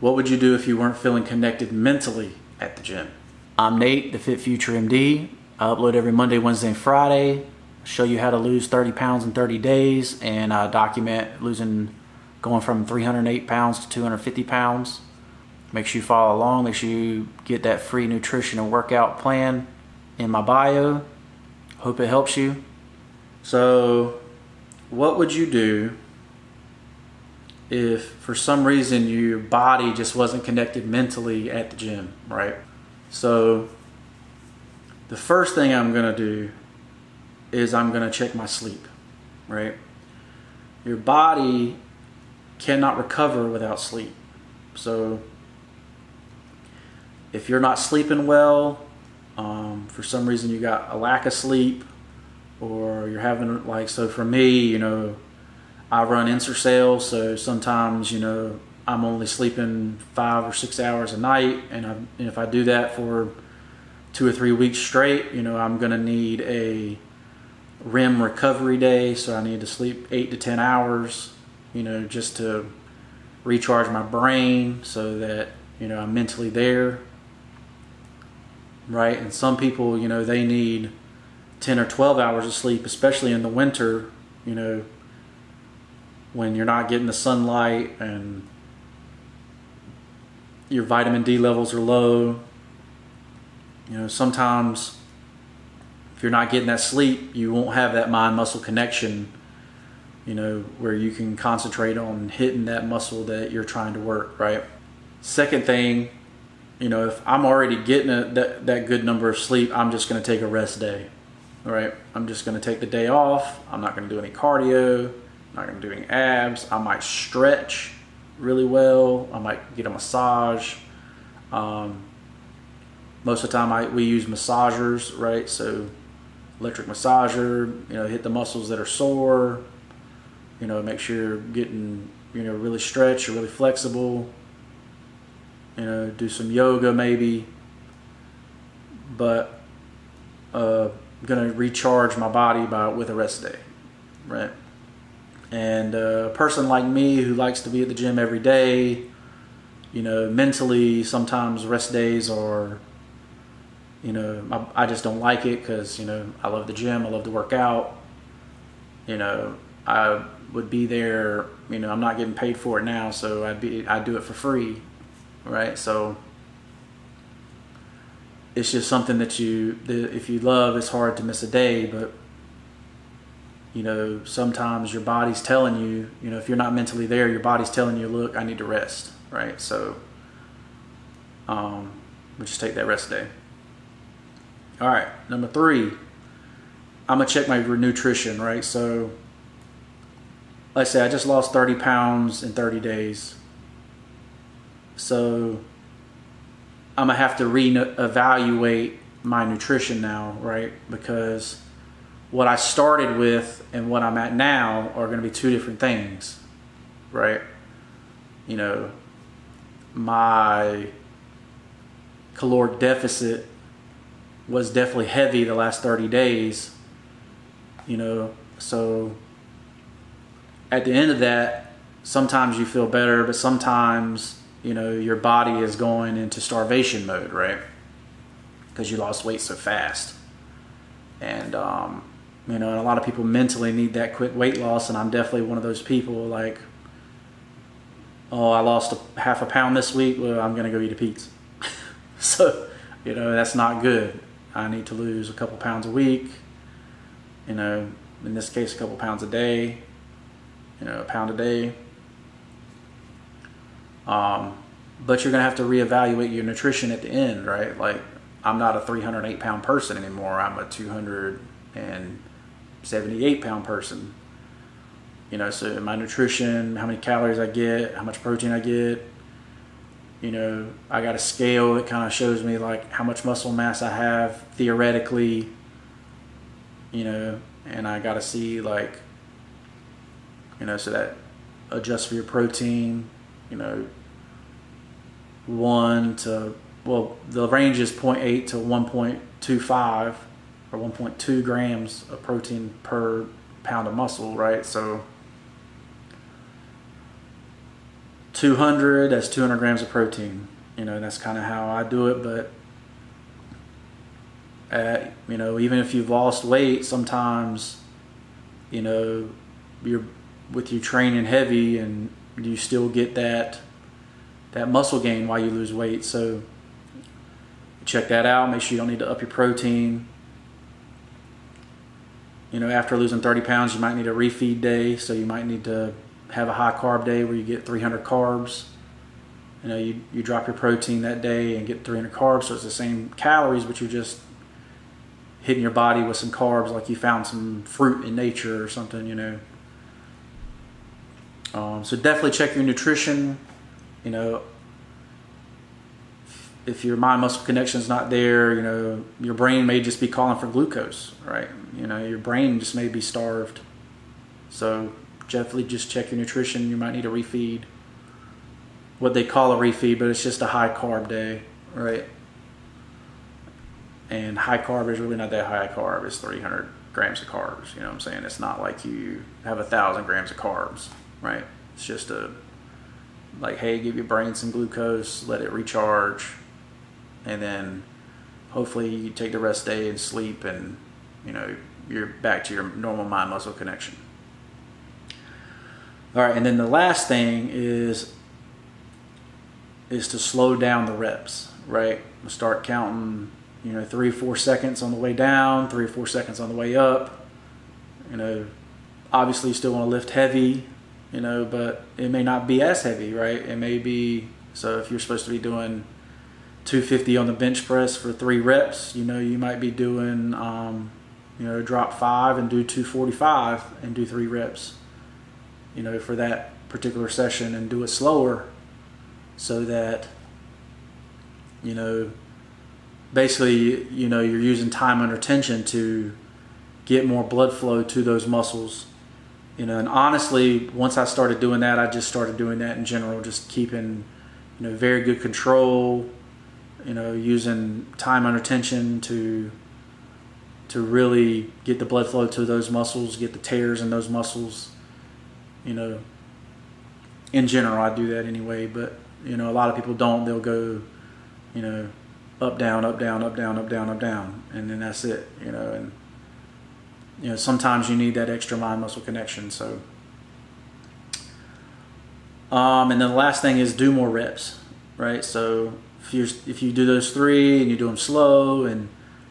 What would you do if you weren't feeling connected mentally at the gym? I'm Nate, the Fit Future MD. I upload every Monday, Wednesday, and Friday. Show you how to lose 30 pounds in 30 days, and I document losing, going from 308 pounds to 250 pounds. Make sure you follow along. Make sure you get that free nutrition and workout plan in my bio. Hope it helps you. So, what would you do if for some reason your body just wasn't connected mentally at the gym, right? So the first thing I'm going to do is I'm going to check my sleep, right? Your body cannot recover without sleep. So if you're not sleeping well, um, for some reason you got a lack of sleep, or you're having like so for me, you know, I run Ensorsale, so sometimes, you know, I'm only sleeping five or six hours a night. And, I, and if I do that for two or three weeks straight, you know, I'm going to need a REM recovery day. So I need to sleep eight to 10 hours, you know, just to recharge my brain so that, you know, I'm mentally there. Right. And some people, you know, they need 10 or 12 hours of sleep, especially in the winter, you know, when you're not getting the sunlight and your vitamin D levels are low. You know, sometimes if you're not getting that sleep, you won't have that mind muscle connection, you know, where you can concentrate on hitting that muscle that you're trying to work, right? Second thing, you know, if I'm already getting a, that, that good number of sleep, I'm just going to take a rest day, all right? I'm just going to take the day off. I'm not going to do any cardio not gonna do any abs. I might stretch really well. I might get a massage. Um, most of the time, I we use massagers, right? So electric massager, you know, hit the muscles that are sore. You know, make sure you're getting you know really stretched or really flexible. You know, do some yoga maybe. But uh, I'm gonna recharge my body by with a rest day, right? And a person like me who likes to be at the gym every day, you know, mentally, sometimes rest days are, you know, I, I just don't like it because, you know, I love the gym, I love to work out. You know, I would be there, you know, I'm not getting paid for it now, so I'd be, I'd do it for free, right? So it's just something that you, that if you love, it's hard to miss a day, but you know, sometimes your body's telling you, you know, if you're not mentally there, your body's telling you, look, I need to rest, right? So, um, we just take that rest day. All right, number three, I'm gonna check my nutrition, right? So, let's say I just lost 30 pounds in 30 days. So, I'm gonna have to re-evaluate my nutrition now, right? Because what I started with and what I'm at now are going to be two different things, right? You know, my caloric deficit was definitely heavy the last 30 days, you know, so at the end of that, sometimes you feel better, but sometimes, you know, your body is going into starvation mode, right? Because you lost weight so fast. And, um, you know, and a lot of people mentally need that quick weight loss, and I'm definitely one of those people. Like, oh, I lost a half a pound this week. Well, I'm gonna go eat a pizza. so, you know, that's not good. I need to lose a couple pounds a week. You know, in this case, a couple pounds a day. You know, a pound a day. Um, but you're gonna have to reevaluate your nutrition at the end, right? Like, I'm not a 308 pound person anymore. I'm a 200 and 78 pound person. You know, so my nutrition, how many calories I get, how much protein I get. You know, I got a scale that kind of shows me like how much muscle mass I have theoretically. You know, and I got to see like, you know, so that adjusts for your protein. You know, one to well, the range is 0.8 to 1.25 or 1.2 grams of protein per pound of muscle, right? So 200, that's 200 grams of protein. You know, that's kind of how I do it. But, at, you know, even if you've lost weight, sometimes, you know, you're with you training heavy and you still get that that muscle gain while you lose weight. So check that out. Make sure you don't need to up your protein. You know, after losing 30 pounds, you might need a refeed day. So you might need to have a high carb day where you get 300 carbs. You know, you, you drop your protein that day and get 300 carbs. So it's the same calories, but you're just hitting your body with some carbs like you found some fruit in nature or something, you know. Um, so definitely check your nutrition. You know, if your mind muscle connection is not there, you know, your brain may just be calling for glucose, right? You know, your brain just may be starved. So definitely just check your nutrition. You might need a refeed. What they call a refeed, but it's just a high carb day, right? And high carb is really not that high carb. It's 300 grams of carbs. You know what I'm saying? It's not like you have a thousand grams of carbs, right? It's just a like, hey, give your brain some glucose, let it recharge, and then hopefully you take the rest day and sleep and you know you're back to your normal mind muscle connection. All right and then the last thing is is to slow down the reps right? Start counting you know three four seconds on the way down three or four seconds on the way up. You know obviously you still want to lift heavy you know but it may not be as heavy right? It may be so if you're supposed to be doing 250 on the bench press for three reps, you know, you might be doing, um, you know, drop five and do 245 and do three reps, you know, for that particular session and do it slower so that, you know, basically, you know, you're using time under tension to get more blood flow to those muscles. You know, and honestly, once I started doing that, I just started doing that in general, just keeping, you know, very good control you know, using time under tension to to really get the blood flow to those muscles, get the tears in those muscles. You know, in general, I do that anyway. But you know, a lot of people don't. They'll go, you know, up down, up down, up down, up down, up down, and then that's it. You know, and you know sometimes you need that extra mind muscle connection. So, um, and then the last thing is do more reps, right? So if you if you do those three and you do them slow and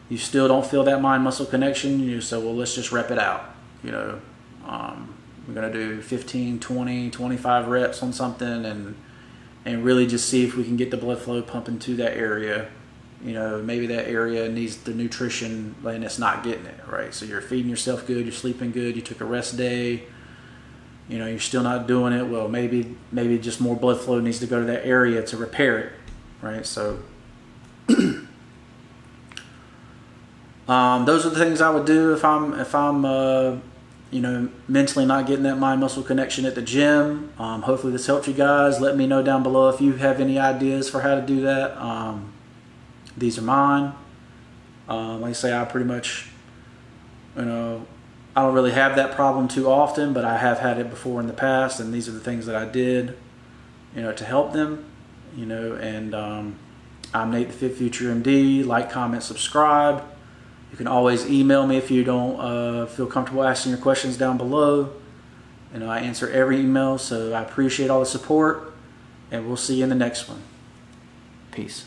you still don't feel that mind muscle connection, you say, well, let's just rep it out. You know, um, we're gonna do 15, 20, 25 reps on something and and really just see if we can get the blood flow pumping to that area. You know, maybe that area needs the nutrition and it's not getting it, right? So you're feeding yourself good, you're sleeping good, you took a rest day, you know, you're still not doing it. Well, maybe maybe just more blood flow needs to go to that area to repair it right? So um, those are the things I would do if I'm if I'm uh, you know mentally not getting that mind muscle connection at the gym. Um, hopefully this helps you guys. Let me know down below if you have any ideas for how to do that. Um, these are mine. Um, like I say, I pretty much you know I don't really have that problem too often, but I have had it before in the past, and these are the things that I did, you know, to help them you know, and um, I'm Nate the Fit Future MD. Like, comment, subscribe. You can always email me if you don't uh, feel comfortable asking your questions down below. You know, I answer every email, so I appreciate all the support, and we'll see you in the next one. Peace.